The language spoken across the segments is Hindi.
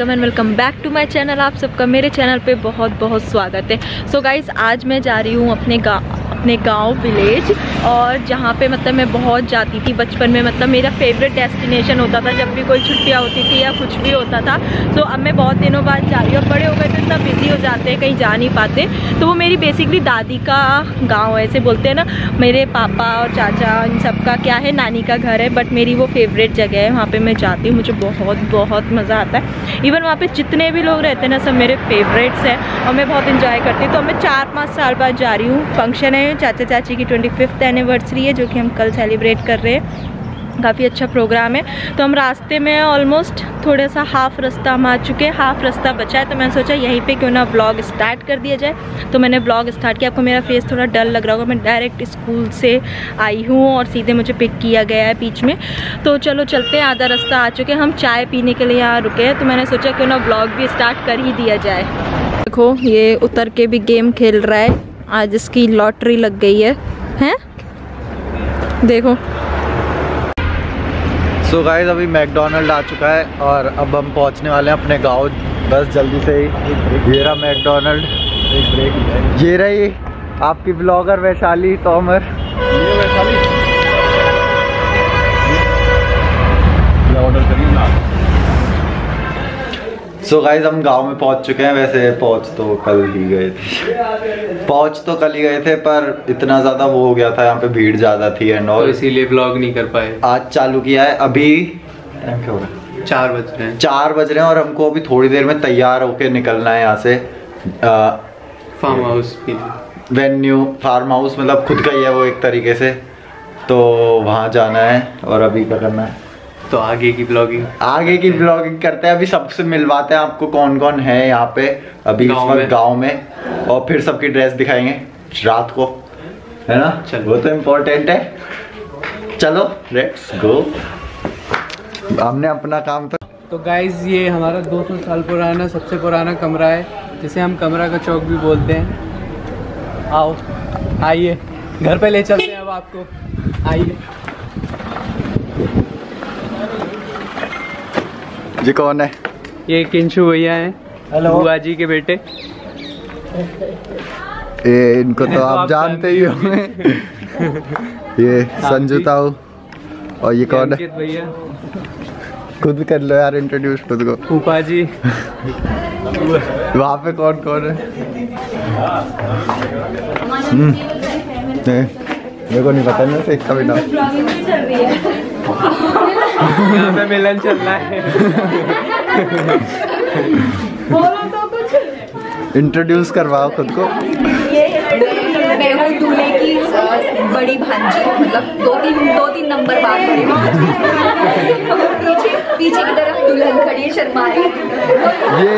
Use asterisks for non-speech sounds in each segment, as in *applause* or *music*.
Welcome and welcome back to my channel. आप सबका मेरे चैनल पे बहुत बहुत स्वागत है। सो so गाइस आज मैं जा रही हूँ अपने गाँव अपने गाँव विलेज और जहाँ पे मतलब मैं बहुत जाती थी बचपन में। मतलब मेरा फेवरेट डेस्टिनेशन होता था जब भी कोई छुट्टियाँ होती थी या कुछ भी होता था। तो अब मैं बहुत दिनों बाद जा रही हूँ। बड़े हो गए तो इतना बिज़ी हो जाते हैं, कहीं जा नहीं पाते। तो वो मेरी बेसिकली दादी का गाँव ऐसे बोलते हैं ना। मेरे पापा और चाचा, इन सब का क्या है, नानी का घर है बट मेरी वो फेवरेट जगह है। वहाँ पर मैं जाती हूँ, मुझे बहुत बहुत मज़ा आता है। इवन वहाँ पर जितने भी लोग रहते हैं ना, सब मेरे फेवरेट्स हैं। और मैं बहुत इन्जॉय करती हूँ। तो मैं चार पाँच साल बाद जा रही हूँ। फ़ंक्शन है चाचा चाची की ट्वेंटी फिफ्थ एनिवर्सरी है, जो कि हम कल सेलिब्रेट कर रहे हैं। काफ़ी अच्छा प्रोग्राम है। तो हम रास्ते में ऑलमोस्ट थोड़ा सा हाफ़ रास्ता हम आ चुके हैं। हाफ़ रास्ता बचा है तो मैंने सोचा यहीं पे क्यों ना ब्लॉग स्टार्ट कर दिया जाए। तो मैंने ब्लॉग स्टार्ट किया। आपको मेरा फेस थोड़ा डल लग रहा होगा। मैं डायरेक्ट स्कूल से आई हूँ और सीधे मुझे पिक किया गया है बीच में। तो चलो चलते हैं। आधा रास्ता आ चुके हैं। हम चाय पीने के लिए यहाँ रुके हैं। तो मैंने सोचा क्यों ना ब्लॉग भी स्टार्ट कर ही दिया जाए। देखो, ये उतर के भी गेम खेल रहा है। आज इसकी लॉटरी लग गई है। हैं? देखो। सो so गाइस अभी मैकडोनल्ड आ चुका है और अब हम पहुँचने वाले हैं अपने गाँव। बस जल्दी से ही। ये रहा मैकडोनल्ड ये रही आपकी ब्लॉगर वैशाली तोमर। वैशाली। ऑर्डर करिए ना। सो so गाइज़ हम गाँव में पहुँच चुके हैं। वैसे पहुँच तो कल ही गए थे। पहुँच तो कल ही गए थे पर इतना ज़्यादा वो हो गया था यहाँ पे भीड़ ज़्यादा थी एंड और तो इसीलिए ब्लॉग नहीं कर पाए। आज चालू किया है। अभी टाइम क्या हो रहा है? चार बज रहे हैं। चार बज रहे हैं और हमको अभी थोड़ी देर में तैयार होके निकलना है यहाँ से। Farm house venue farm house मतलब खुद का ही है वो एक तरीके से। तो वहाँ जाना है और अभी क्या करना है? तो आगे की ब्लॉगिंग आगे की ब्लॉगिंग करते हैं। अभी सबसे मिलवाते हैं आपको कौन कौन है यहाँ पे। अभी इस वक्त गाँव में। और फिर सबकी ड्रेस दिखाएँगे रात को। है ना? चलो। वो तो इम्पोर्टेंट है। चलो लेट्स गो हमने अपना काम तो तो गाइज़ ये हमारा 200 साल पुराना सबसे पुराना कमरा है जिसे हम कमरा का चौक भी बोलते हैं। आओ आइए। घर पे ले चलते हैं अब आपको। आइए। जी कौन है? ये किंशु भैया हैं हेलो बुआ जी के बेटे। ये इनको तो आप जानते ही होंगे। *laughs* ये संजू ताऊ। और ये कौन है? भैया। खुद कर लो यार इंट्रोड्यूस खुद को। फूफा जी। वहाँ पे कौन कौन है? हम्म। मेरे को नहीं पता ना से कभी ना यहाँ पे मिलन चल रहा है। इंट्रोड्यूस करवाओ खुद को। मैं हूँ दूल्हे की बड़ी भांजी मतलब दो तीन दो तीन नंबर बाद करी पीछे पीछे की तरफ़ दुल्हन खड़ी है शर्मा ये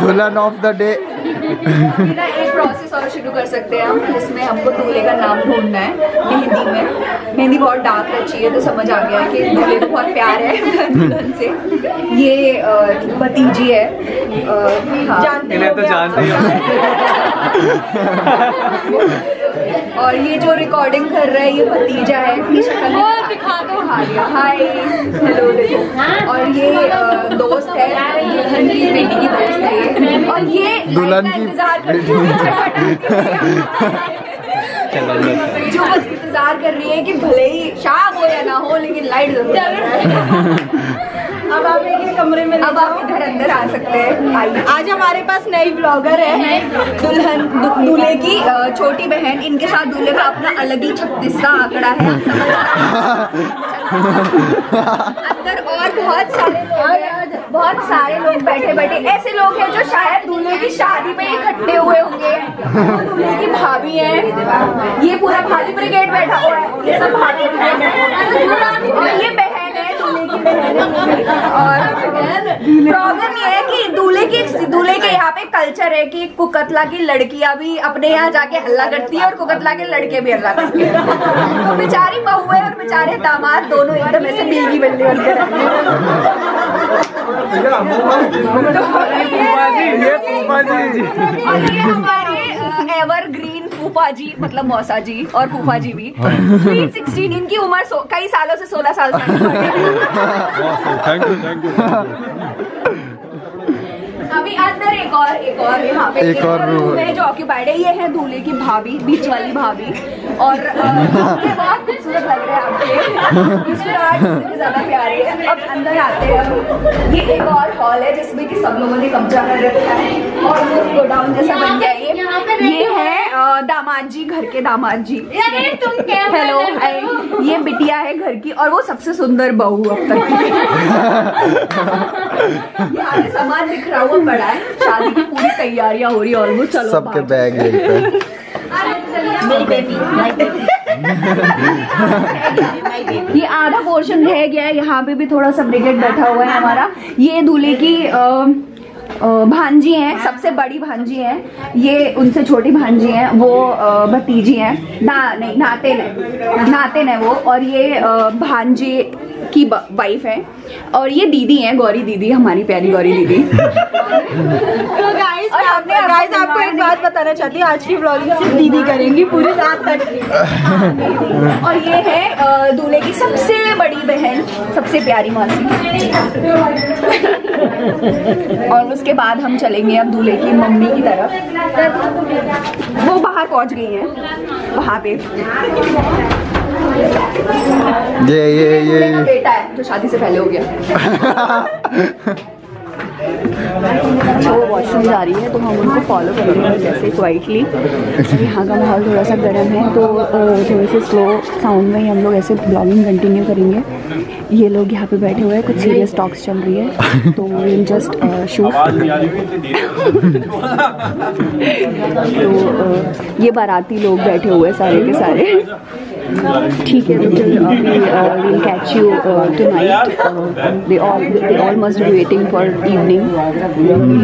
दुल्हन ऑफ़ द डे एक प्रोसेस और शुरू कर सकते हैं हम जिसमें हमको दूल्हे का नाम ढूंढना है मेहंदी में। मेहंदी बहुत डार्क रची है तो समझ आ गया कि दूल्हे को बहुत प्यार है दुल्हन से। ये भतीजी है। आ, हाँ। जानते तो जानते *laughs* *laughs* और ये जो रिकॉर्डिंग कर रहा है ये भतीजा है अपनी शक्ल दिखा दो। हाय हेलो और ये दोस्त है दुल्हन की बेटी की दोस्त है ये। और ये दुल्हन की जो बस इंतज़ार कर रही है कि भले ही शाम हो या ना हो लेकिन लाइट ज़रूर अब आप एक कमरे में अब आप इधर अंदर आ सकते हैं। आज हमारे पास नई ब्लॉगर है। दुल्हन दूल्हे की छोटी बहन। इनके साथ दूल्हे का अपना अलग ही छत्तीस का आंकड़ा है। अंदर और बहुत सारे लोग बहुत सारे लोग बैठे बैठे ऐसे लोग हैं जो शायद दूल्हे की शादी में इकट्ठे हुए होंगे। दूल्हे की भाभी है। ये पूरा भाभी ब्रिगेड बैठा हुआ है। ये सब भाभी और ये बहन है और प्रॉब्लम ये है कि दूल्हे के दूल्हे के यहाँ पे कल्चर है कि कुकतला की लड़कियाँ भी अपने यहाँ जाके हल्ला करती है और कुकतला के लड़के भी हल्ला करते हैं। तो बेचारी बहु है और बेचारे दामाद दोनों एकदम ऐसे बीवी बल्ले बनकर और ये हमारे एवर ग्रीन फूफा जी मतलब मौसा जी और फूफा जी भी स्वीट सिक्सटीन इनकी उम्र कई सालों से सोलह साल थैंक यू थैंक यू अभी अंदर एक और एक और यहाँ पे एक और रूम है। जो ऑक्यूपाइड है। ये है दूल्हे की भाभी बीच वाली भाभी। और *laughs* बहुत खूबसूरत लग रहे हैं आपके। ज़्यादा प्यारी है। अब अंदर आते हैं ये एक और हॉल है जिसमें कि सब लोगों ने कब्जा कर रखा है। और वो गोडाउन जैसा बन गया ये ये है? दामाद जी घर के दामाद जी हेलो ये बिटिया है घर की और वो सबसे सुंदर बहू अब तक। की *laughs* यहाँ रहा सामान हुआ पड़ा है। शादी की पूरी तैयारियाँ हो रही है ऑलमोस्ट चलो सबके बैग यहीं पे। ये आधा पोर्शन रह गया है यहाँ पे भी थोड़ा सा ब्रिगेड बैठा हुआ है हमारा। ये दूल्हे की भांजी हैं सबसे बड़ी भांजी हैं। ये उनसे छोटी भांजी हैं वो भतीजी हैं। ना नहीं नातिन है। नातिन है वो। और ये भांजी की वाइफ है। और ये दीदी हैं गौरी दीदी हमारी प्यारी गौरी दीदी। *laughs* तो गाइस और हमने आपको गाइस आपको एक बात बताना चाहती हूँ आज की ब्लॉगिंग सिर्फ़ दीदी करेंगी पूरी रात तक। *laughs* और ये है दूल्हे की सबसे बड़ी बहन सबसे प्यारी मासी। और उसके बाद हम चलेंगे अब दूल्हे की मम्मी की तरफ़। वो बाहर पहुँच गई हैं वहाँ पे। ये ये ये बेटा है जो शादी से पहले हो गया। अच्छा *laughs* वो वॉशरूम जा रही है तो हम उनको फॉलो करेंगे जैसे क्वाइटली यहाँ का माहौल थोड़ा सा गर्म है तो थोड़े से स्लो साउंड में ही हम लोग ऐसे ब्लॉगिंग कंटिन्यू करेंगे। ये लोग यहाँ पे बैठे हुए हैं कुछ सीरियस टॉक्स चल रही है तो विल जस्ट शूट तो ये बाराती लोग बैठे हुए हैं सारे के सारे। *laughs* ठीक है फिर अभी will catch you tonight they all they all must be waiting for evening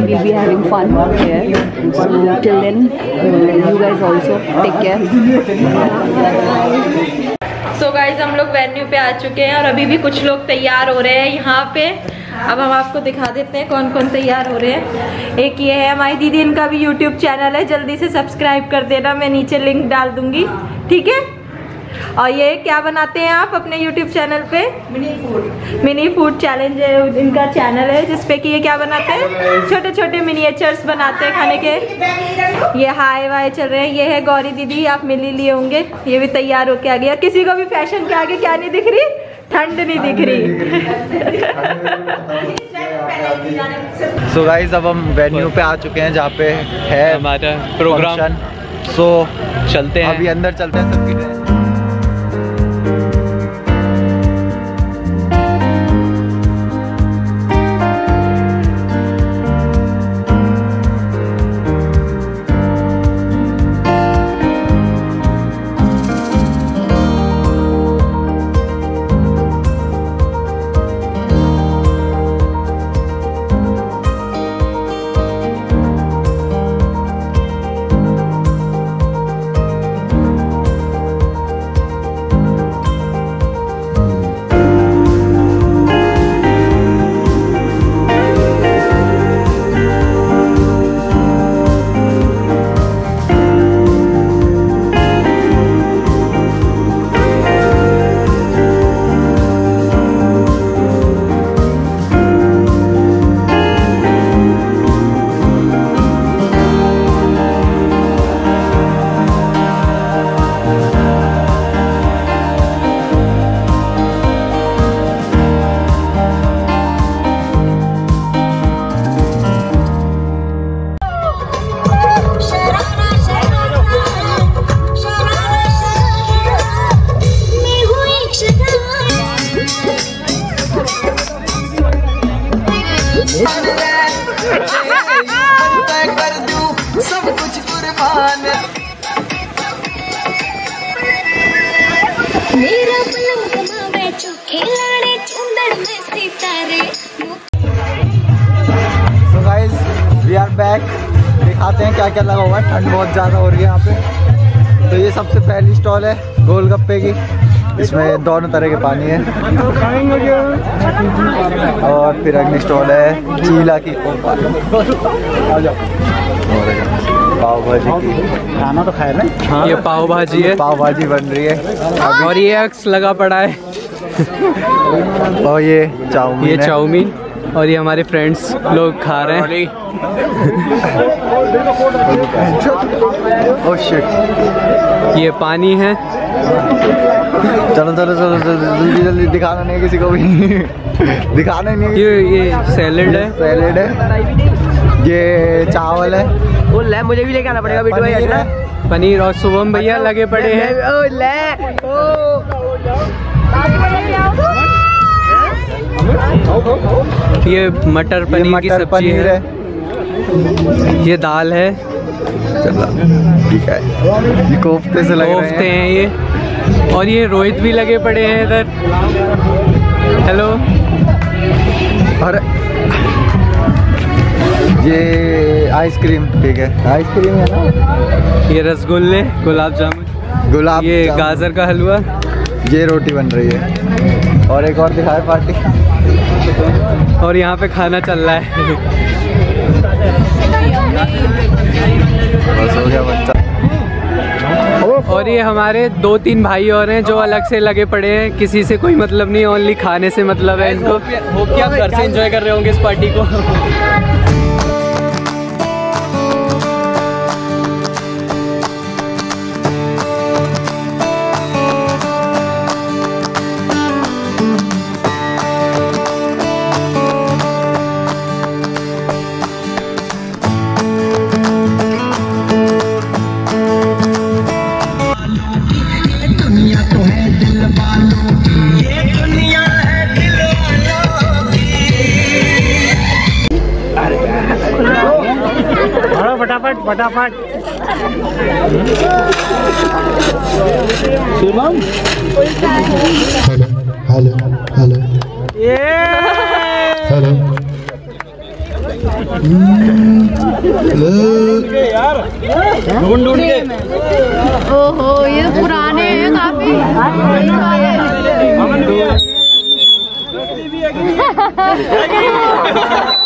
will be having fun here. So till then, uh, you guys also take care. So guys हम लोग वेन्यू पे आ चुके हैं और अभी भी कुछ लोग तैयार हो रहे हैं यहाँ पे। अब हम आपको दिखा देते हैं कौन कौन तैयार हो रहे हैं। एक ये है हमारी दीदी इनका भी यूट्यूब चैनल है। जल्दी से सब्सक्राइब कर देना। मैं नीचे लिंक डाल दूँगी। ठीक है? और ये क्या बनाते हैं आप अपने यूट्यूब चैनल पे? Mini food mini food challenge है इनका चैनल है जिसपे कि ये क्या बनाते हैं? छोटे छोटे मिनिएचर्स बनाते हैं खाने के। ये हाय वाय चल रहे हैं। ये है गौरी दीदी आप मिल ही लिए होंगे। ये भी तैयार होके आ गया। किसी को भी फ़ैशन के आगे क्या नहीं दिख रही? ठंड नहीं दिख रही। सो गाइस अब हम वेन्यू पे आ चुके हैं जहाँ पे है हमारा प्रोग्राम सो चलते हैं। अभी अंदर चलते हैं सबकी मेरा दिखाते हैं क्या क्या लगा हुआ है। ठंड बहुत ज़्यादा हो रही है यहाँ पे। तो ये सबसे पहली स्टॉल है, गोलगप्पे की। इसमें दोनों तरह के पानी है। और फिर अगली स्टॉल है चीला की और पाव भाजी की। खाना तो खाया ना? ये पाव भाजी है। पाव भाजी बन रही है। और ये अक्स लगा पड़ा है। और ये चाउमीन ये चाउमीन और ये हमारे फ्रेंड्स लोग खा रहे हैं। ओह शिट ये पानी है। चलो चलो चलो जल्दी जल्दी दिखाना नहीं है किसी को भी। *laughs* दिखाना ही नहीं है ये ये सैलेड है। सैलेड है। ये चावल है। वो ले मुझे भी लेके आना पड़ेगा बिट्टू भाई है पनीर और शुभम भैया लगे पड़े हैं। ओ ले ओ। ये मटर ये पनीर की सब्ज़ी पनीर है। है। ये दाल है। चलो ठीक है। ये कोफ्ते से लगे कोफ्ते हैं। हैं ये। और ये रोहित भी लगे पड़े हैं इधर। हेलो? और ये आइसक्रीम। ठीक है। आइसक्रीम है ना? ये रसगुल्ले गुलाब जामुन। गुलाब ये। गाजर का हलवा। ये रोटी बन रही है। और एक और दिखाए पार्टी। और यहाँ पे खाना चल रहा है। बस हो गया बच्चा। और ये हमारे दो तीन भाई और हैं जो अलग से लगे पड़े हैं। किसी से कोई मतलब नहीं ओनली खाने से मतलब है इनको। होप कि आप घर से एंजॉय कर रहे होंगे इस पार्टी को। हेलो हेलो हेलो ओहो ये तो पुराने हैं काफ़ी। पानी *laughs* *laughs*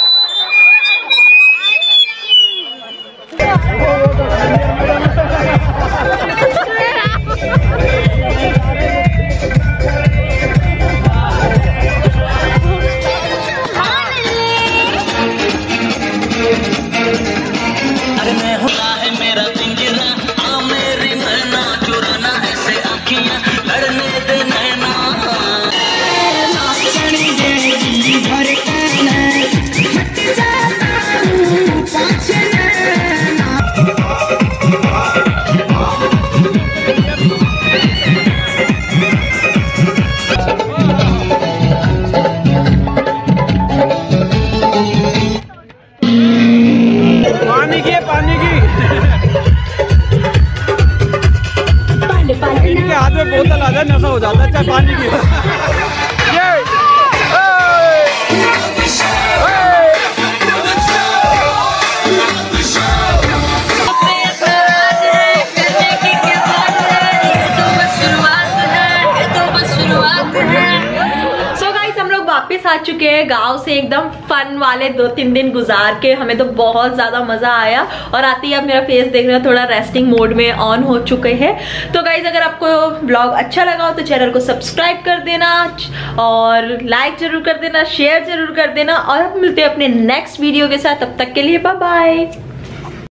वापस आ चुके हैं, गाँव से एकदम फन वाले दो तीन दिन गुजार के हमें तो बहुत ज़्यादा मज़ा आया। और आते ही आप मेरा फेस देख रहे हो, थोड़ा रेस्टिंग मोड में ऑन हो चुके हैं। तो गाइज़ अगर आपको ब्लॉग अच्छा लगा हो तो चैनल को सब्सक्राइब कर देना और लाइक ज़रूर कर देना शेयर ज़रूर कर देना। और अब मिलते हैं अपने नेक्स्ट वीडियो के साथ। तब तक के लिए बाय बाय